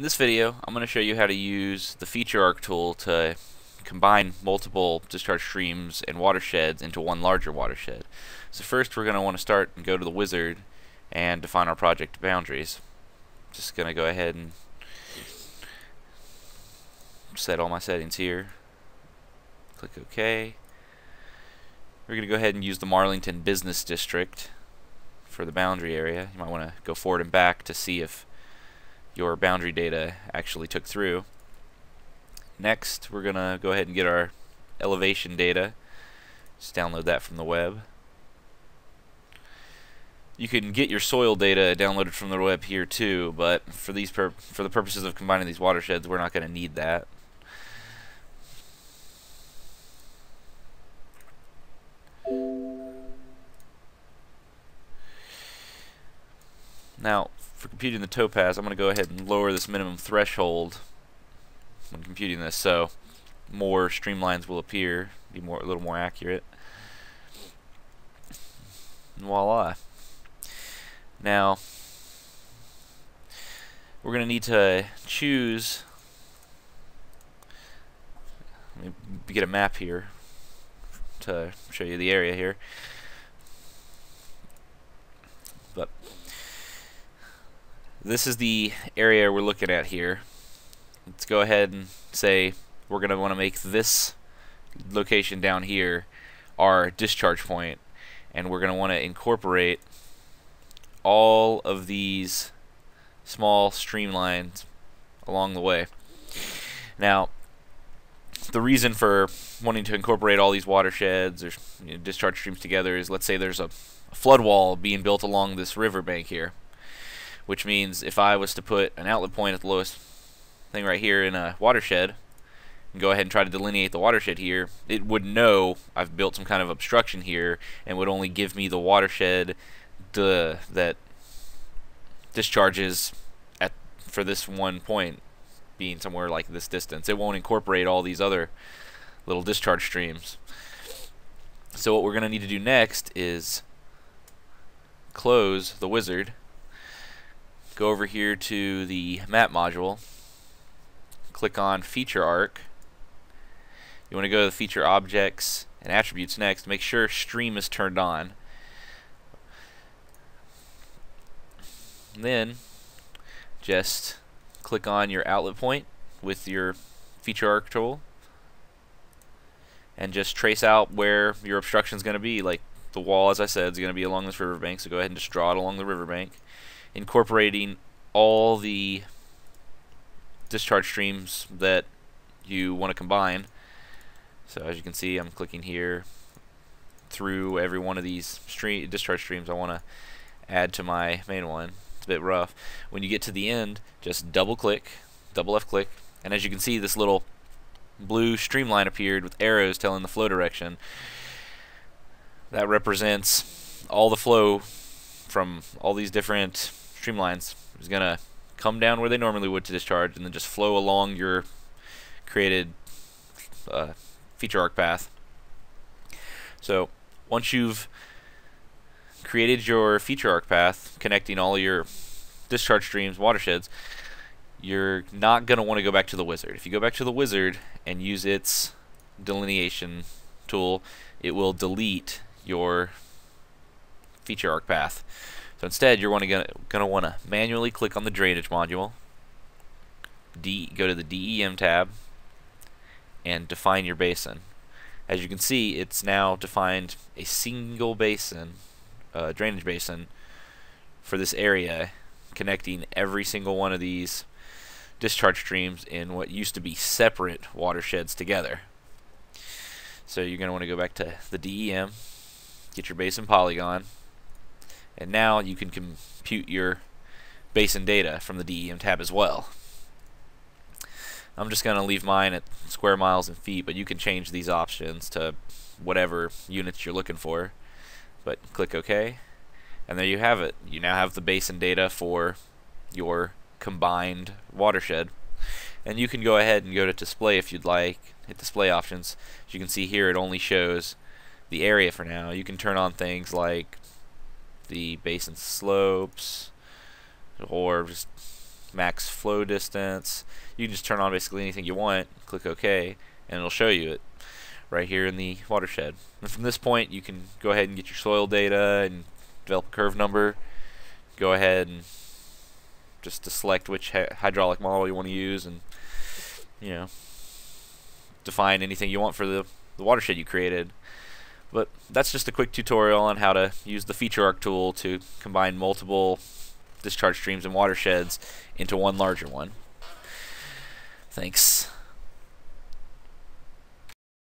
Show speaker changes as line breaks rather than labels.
In this video, I'm going to show you how to use the feature arc tool to combine multiple discharge streams and watersheds into one larger watershed. So first we're going to want to start and go to the wizard and define our project boundaries. Just going to go ahead and set all my settings here. Click OK. We're going to go ahead and use the Marlington Business District for the boundary area. You might want to go forward and back to see if your boundary data actually took through. Next, we're going to go ahead and get our elevation data. Just download that from the web. You can get your soil data downloaded from the web here too, but for these for the purposes of combining these watersheds, we're not going to need that. Now, for computing the topaz, I'm going to go ahead and lower this minimum threshold when computing this, so more streamlines will appear, be more a little more accurate. And voila. Now, we're going to need to choose. Let me get a map here to show you the area here. But this is the area we're looking at here. Let's go ahead and say we're going to want to make this location down here our discharge point and we're going to want to incorporate all of these small streamlines along the way. Now, the reason for wanting to incorporate all these watersheds or you know, discharge streams together is let's say there's a, flood wall being built along this riverbank here which means if I was to put an outlet point at the lowest thing right here in a watershed and go ahead and try to delineate the watershed here, it would know I've built some kind of obstruction here and would only give me the watershed that discharges at for this one point being somewhere like this distance. It won't incorporate all these other little discharge streams. So what we're going to need to do next is close the wizard go over here to the map module, click on feature arc. You want to go to the feature objects and attributes next. Make sure stream is turned on. Then just click on your outlet point with your feature arc tool and just trace out where your obstruction is going to be like the wall as I said is going to be along this riverbank so go ahead and just draw it along the riverbank incorporating all the discharge streams that you want to combine. So as you can see, I'm clicking here through every one of these stream discharge streams I want to add to my main one. It's a bit rough. When you get to the end, just double click, double left click, and as you can see, this little blue streamline appeared with arrows telling the flow direction. That represents all the flow from all these different streamlines is going to come down where they normally would to discharge and then just flow along your created uh, feature arc path. So once you've created your feature arc path connecting all your discharge streams, watersheds, you're not going to want to go back to the wizard. If you go back to the wizard and use its delineation tool, it will delete your feature arc path. So instead, you're going to want to manually click on the drainage module, D, go to the DEM tab, and define your basin. As you can see, it's now defined a single basin, uh, drainage basin, for this area, connecting every single one of these discharge streams in what used to be separate watersheds together. So you're going to want to go back to the DEM, get your basin polygon, and now you can compute your basin data from the DEM tab as well. I'm just going to leave mine at square miles and feet, but you can change these options to whatever units you're looking for. But click OK, and there you have it. You now have the basin data for your combined watershed. And you can go ahead and go to display if you'd like, hit display options. As you can see here, it only shows the area for now. You can turn on things like the basin slopes or just max flow distance. You can just turn on basically anything you want, click OK, and it'll show you it right here in the watershed. And from this point, you can go ahead and get your soil data and develop a curve number. Go ahead and just to select which hydraulic model you want to use and you know define anything you want for the, the watershed you created. But that's just a quick tutorial on how to use the feature arc tool to combine multiple discharge streams and watersheds into one larger one. Thanks.